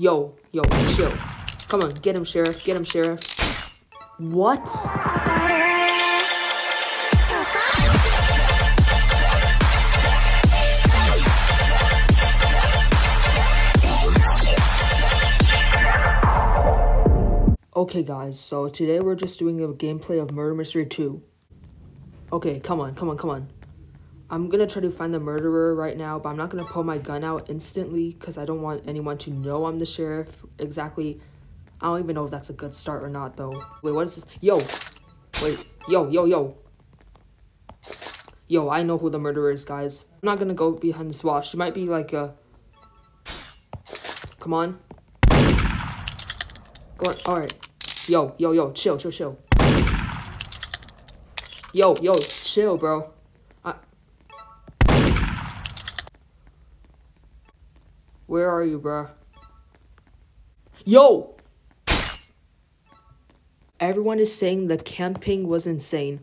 Yo, yo, chill. Come on, get him, Sheriff. Get him, Sheriff. What? Okay guys, so today we're just doing a gameplay of Murder Mystery 2. Okay, come on, come on, come on. I'm gonna try to find the murderer right now, but I'm not gonna pull my gun out instantly because I don't want anyone to know I'm the sheriff exactly. I don't even know if that's a good start or not though. Wait, what is this? Yo! Wait, yo, yo, yo. Yo, I know who the murderer is, guys. I'm not gonna go behind this wall. She might be like a... Come on. Go on, alright. Yo, yo, yo, chill, chill, chill. Yo, yo, chill, bro. I... Where are you, bro? Yo! Everyone is saying the camping was insane.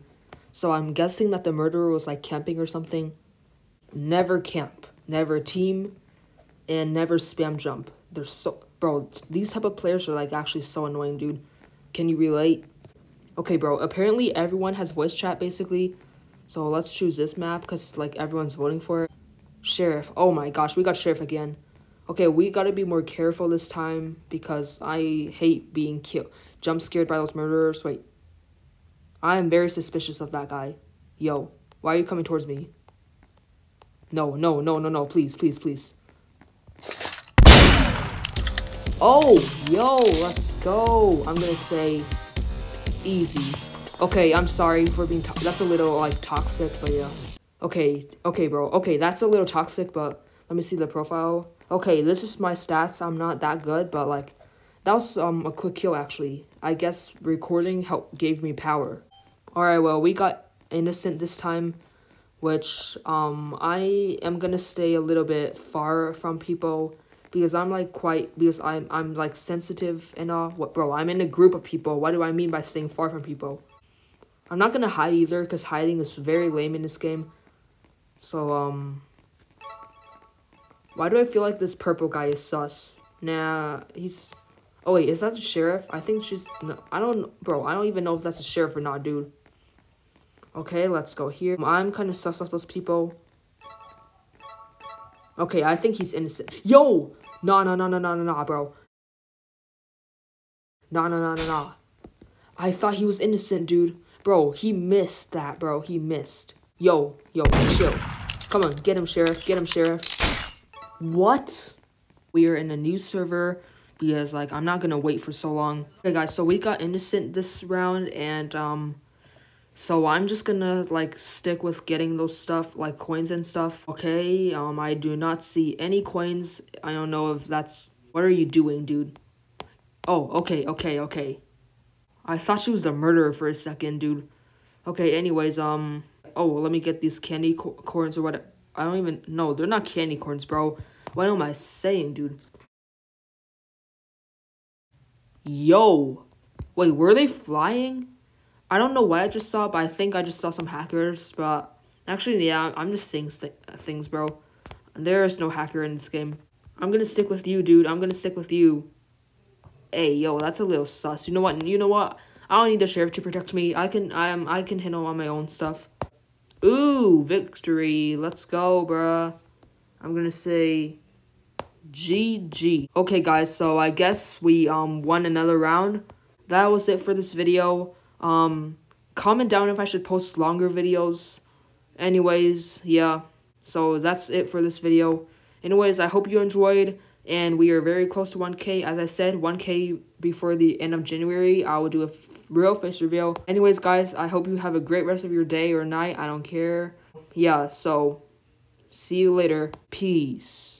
So I'm guessing that the murderer was like camping or something. Never camp, never team, and never spam jump. They're so bro, these type of players are like actually so annoying, dude. Can you relate? Okay, bro, apparently everyone has voice chat basically. So let's choose this map because like everyone's voting for it. Sheriff. Oh my gosh, we got Sheriff again. Okay, we gotta be more careful this time because I hate being killed. Jump scared by those murderers. Wait. I am very suspicious of that guy. Yo, why are you coming towards me? No, no, no, no, no, please, please, please. Oh, yo, let's go. I'm gonna say easy. Okay, I'm sorry for being, that's a little, like, toxic, but yeah. Okay, okay, bro. Okay, that's a little toxic, but let me see the profile. Okay, this is my stats. I'm not that good, but, like, that was um a quick kill, actually. I guess recording helped gave me power. Alright, well, we got innocent this time, which, um, I am gonna stay a little bit far from people because I'm like quite because I'm I'm like sensitive and all. What bro? I'm in a group of people. What do I mean by staying far from people? I'm not gonna hide either because hiding is very lame in this game. So um, why do I feel like this purple guy is sus? Nah, he's. Oh wait, is that the sheriff? I think she's. No, I don't, bro. I don't even know if that's a sheriff or not, dude. Okay, let's go here. I'm kind of sus of those people. Okay, I think he's innocent. Yo! Nah, nah, nah, nah, nah, nah, bro. Nah, nah, nah, nah, no. I thought he was innocent, dude. Bro, he missed that, bro. He missed. Yo, yo, chill. Come on, get him, Sheriff. Get him, Sheriff. What? We are in a new server because, like, I'm not gonna wait for so long. Okay, guys, so we got innocent this round, and, um... So I'm just gonna like stick with getting those stuff like coins and stuff. Okay, um I do not see any coins. I don't know if that's what are you doing, dude? Oh, okay, okay, okay. I thought she was the murderer for a second, dude. Okay, anyways, um oh, let me get these candy co corns or what I don't even know. They're not candy corns, bro. What am I saying, dude? Yo. Wait, were they flying? I don't know what I just saw, but I think I just saw some hackers. But actually, yeah, I'm just seeing th things, bro. There is no hacker in this game. I'm gonna stick with you, dude. I'm gonna stick with you. Hey, yo, that's a little sus. You know what? You know what? I don't need the sheriff to protect me. I can, I am, I can handle all my own stuff. Ooh, victory. Let's go, bruh. I'm gonna say GG. Okay, guys, so I guess we um won another round. That was it for this video. Um, comment down if I should post longer videos. Anyways, yeah. So that's it for this video. Anyways, I hope you enjoyed. And we are very close to 1K. As I said, 1K before the end of January. I will do a real face reveal. Anyways, guys, I hope you have a great rest of your day or night. I don't care. Yeah, so see you later. Peace.